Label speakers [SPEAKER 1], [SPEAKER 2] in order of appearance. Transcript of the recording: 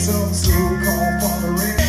[SPEAKER 1] some so-called father.